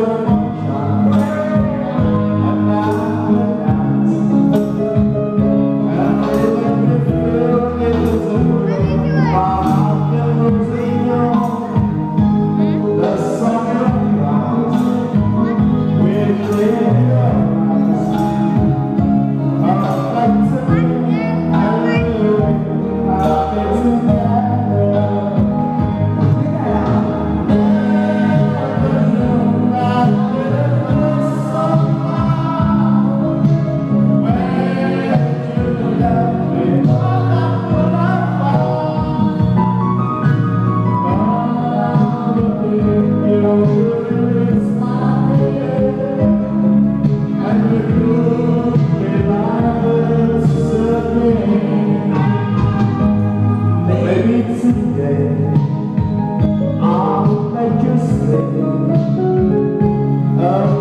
Senhor. Amém.